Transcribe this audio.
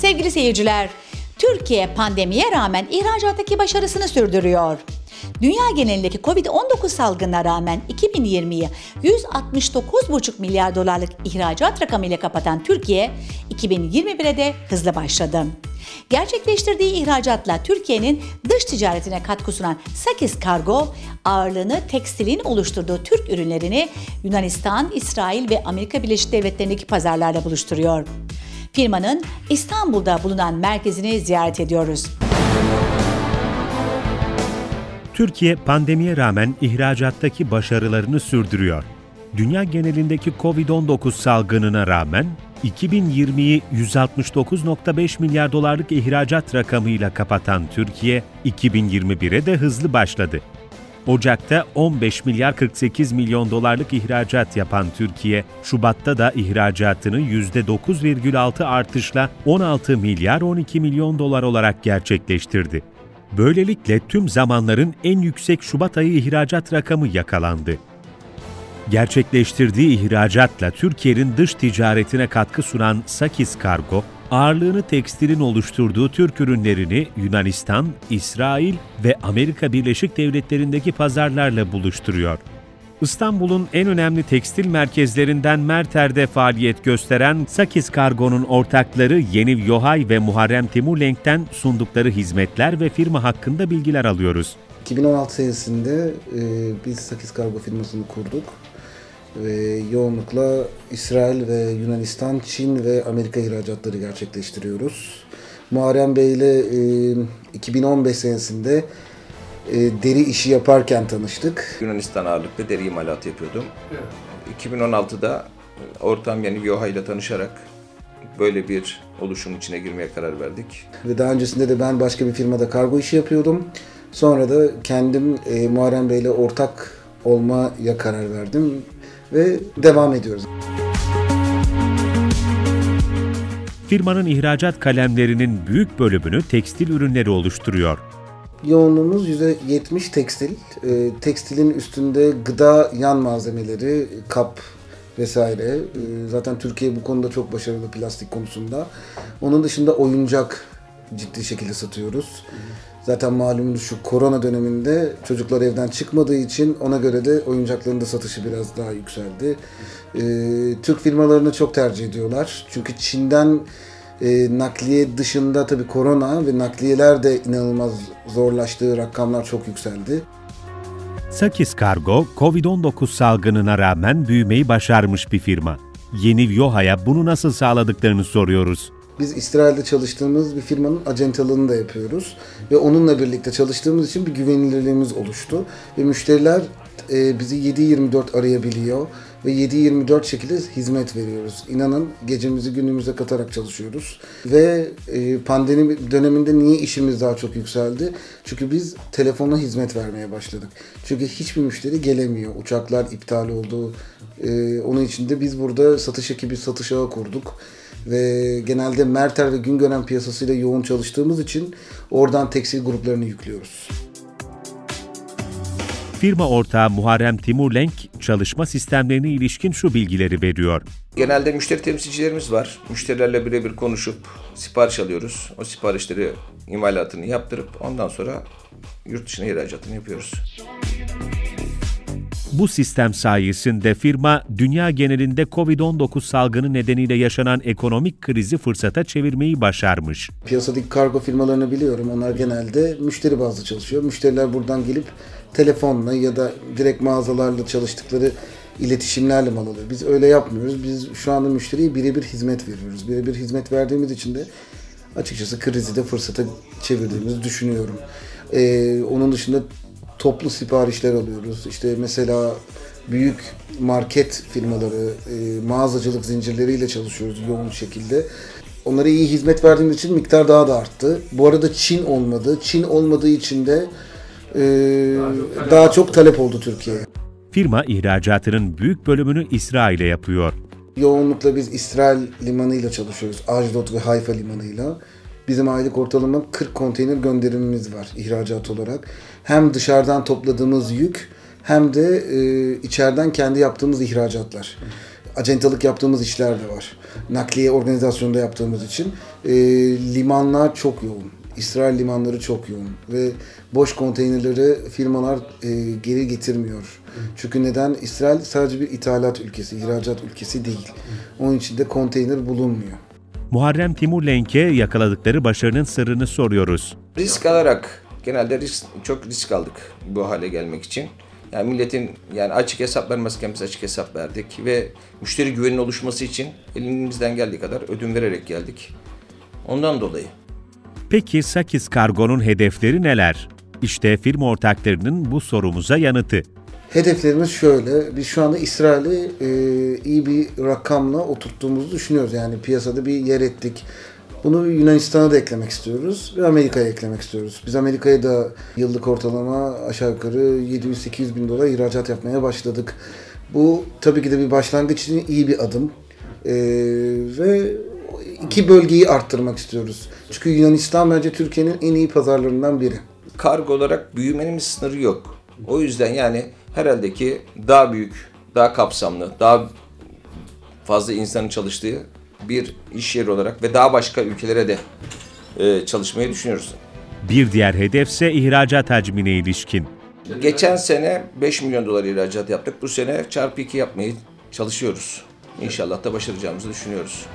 Sevgili seyirciler, Türkiye pandemiye rağmen ihracattaki başarısını sürdürüyor. Dünya genelindeki Covid-19 salgınına rağmen 2020'yi 169,5 milyar dolarlık ihracat rakamıyla kapatan Türkiye, 2021'e de hızlı başladı. Gerçekleştirdiği ihracatla Türkiye'nin dış ticaretine katkı sunan Sakis Kargo, ağırlığını tekstilin oluşturduğu Türk ürünlerini Yunanistan, İsrail ve Amerika Birleşik Devletleri'ndeki pazarlarla buluşturuyor. Firmanın İstanbul'da bulunan merkezini ziyaret ediyoruz. Türkiye pandemiye rağmen ihracattaki başarılarını sürdürüyor. Dünya genelindeki Covid-19 salgınına rağmen 2020'yi 169.5 milyar dolarlık ihracat rakamıyla kapatan Türkiye, 2021'e de hızlı başladı. Ocak'ta 15 milyar 48 milyon dolarlık ihracat yapan Türkiye, Şubat'ta da ihracatını %9,6 artışla 16 milyar 12 milyon dolar olarak gerçekleştirdi. Böylelikle tüm zamanların en yüksek Şubat ayı ihracat rakamı yakalandı. Gerçekleştirdiği ihracatla Türkiye'nin dış ticaretine katkı sunan Sakis Kargo, ağırlığını tekstilin oluşturduğu Türk ürünlerini Yunanistan, İsrail ve Amerika Birleşik Devletleri'ndeki pazarlarla buluşturuyor. İstanbul'un en önemli tekstil merkezlerinden Merter'de faaliyet gösteren Sakis Kargo'nun ortakları Yeniv Yohay ve Muharrem Timurlenk'ten sundukları hizmetler ve firma hakkında bilgiler alıyoruz. 2016 senesinde e, biz Sakis Kargo firmasını kurduk ve yoğunlukla İsrail ve Yunanistan, Çin ve Amerika ihracatları gerçekleştiriyoruz. Muharrem Bey ile e, 2015 senesinde e, deri işi yaparken tanıştık. Yunanistan ağırlıklı deri imalatı yapıyordum. 2016'da ortam yani Yoha ile tanışarak böyle bir oluşum içine girmeye karar verdik. Ve daha öncesinde de ben başka bir firmada kargo işi yapıyordum. Sonra da kendim e, Muharrem Bey ile ortak olmaya karar verdim ve devam ediyoruz. Firmanın ihracat kalemlerinin büyük bölümünü tekstil ürünleri oluşturuyor. Yoğunluğumuz %70 tekstil. E, tekstilin üstünde gıda yan malzemeleri, kap vesaire. E, zaten Türkiye bu konuda çok başarılı plastik konusunda. Onun dışında oyuncak ciddi şekilde satıyoruz. Zaten malumunuz şu korona döneminde çocuklar evden çıkmadığı için ona göre de oyuncakların da satışı biraz daha yükseldi. E, Türk firmalarını çok tercih ediyorlar. Çünkü Çin'den e, nakliye dışında tabii korona ve nakliyeler de inanılmaz zorlaştığı rakamlar çok yükseldi. Sakis Kargo, Covid-19 salgınına rağmen büyümeyi başarmış bir firma. Yeni Yoha'ya bunu nasıl sağladıklarını soruyoruz. Biz İsrail'de çalıştığımız bir firmanın acentalığını da yapıyoruz. Ve onunla birlikte çalıştığımız için bir güvenilirliğimiz oluştu. Ve müşteriler e, bizi 7-24 arayabiliyor ve 7-24 şekilde hizmet veriyoruz. İnanın gecemizi günümüze katarak çalışıyoruz. Ve e, pandemi döneminde niye işimiz daha çok yükseldi? Çünkü biz telefona hizmet vermeye başladık. Çünkü hiçbir müşteri gelemiyor. Uçaklar iptal oldu. E, onun için de biz burada satış ekibi, satış ağı kurduk ve genelde Merter ve Güngören piyasasıyla yoğun çalıştığımız için oradan tekstil gruplarını yüklüyoruz. Firma ortağı Muharrem Timurlenk çalışma sistemlerine ilişkin şu bilgileri veriyor. Genelde müşteri temsilcilerimiz var. Müşterilerle birebir konuşup sipariş alıyoruz. O siparişleri imalatını yaptırıp ondan sonra yurt dışına ihracatını yapıyoruz. Bu sistem sayesinde firma dünya genelinde Covid-19 salgını nedeniyle yaşanan ekonomik krizi fırsata çevirmeyi başarmış. Piyasadaki kargo firmalarını biliyorum. Onlar genelde müşteri bazlı çalışıyor. Müşteriler buradan gelip telefonla ya da direkt mağazalarla çalıştıkları iletişimlerle mal alıyor. Biz öyle yapmıyoruz. Biz şu anda müşteriye birebir hizmet veriyoruz. Birebir hizmet verdiğimiz için de açıkçası krizi de fırsata çevirdiğimizi düşünüyorum. Ee, onun dışında toplu siparişler alıyoruz. İşte mesela büyük market firmaları, e, mağazacılık zincirleriyle çalışıyoruz yoğun şekilde. Onlara iyi hizmet verdiğimiz için miktar daha da arttı. Bu arada Çin olmadı. Çin olmadığı için de e, daha, çok daha çok talep oldu Türkiye'ye. Firma ihracatının büyük bölümünü İsrail'e yapıyor. Yoğunlukla biz İsrail limanıyla çalışıyoruz. Ajdot ve Hayfa limanıyla. Bizim aylık ortalama 40 konteyner gönderimimiz var ihracat olarak. Hem dışarıdan topladığımız yük hem de e, içeriden kendi yaptığımız ihracatlar. acentalık yaptığımız işler de var. Nakliye organizasyonda yaptığımız için. E, limanlar çok yoğun. İsrail limanları çok yoğun ve boş konteynerleri firmalar e, geri getirmiyor. Çünkü neden? İsrail sadece bir ithalat ülkesi, ihracat ülkesi değil. Onun için de konteyner bulunmuyor. Muharrem Timur Lenk'e yakaladıkları başarının sırrını soruyoruz. Risk alarak genelde risk çok risk aldık bu hale gelmek için. Yani milletin yani açık hesap vermezken biz açık hesap verdik ve müşteri güveninin oluşması için elimizden geldiği kadar ödün vererek geldik. Ondan dolayı. Peki Sakis Kargo'nun hedefleri neler? İşte firma ortaklarının bu sorumuza yanıtı. Hedeflerimiz şöyle. Biz şu anda İsrail'i e, iyi bir rakamla oturttuğumuzu düşünüyoruz. Yani piyasada bir yer ettik. Bunu Yunanistan'a da eklemek istiyoruz ve Amerika'ya eklemek istiyoruz. Biz Amerika'ya da yıllık ortalama aşağı yukarı 700-800 bin dolar ihracat yapmaya başladık. Bu tabii ki de bir başlangıç için iyi bir adım. E, ve iki bölgeyi arttırmak istiyoruz. Çünkü Yunanistan bence Türkiye'nin en iyi pazarlarından biri. Kargo olarak büyümenin bir sınırı yok. O yüzden yani herhalde ki daha büyük, daha kapsamlı, daha fazla insanın çalıştığı bir iş yeri olarak ve daha başka ülkelere de e, çalışmayı düşünüyoruz. Bir diğer hedefse ihracat hacmine ilişkin. Geçen sene 5 milyon dolar ihracat yaptık. Bu sene çarpı 2 yapmayı çalışıyoruz. İnşallah da başaracağımızı düşünüyoruz.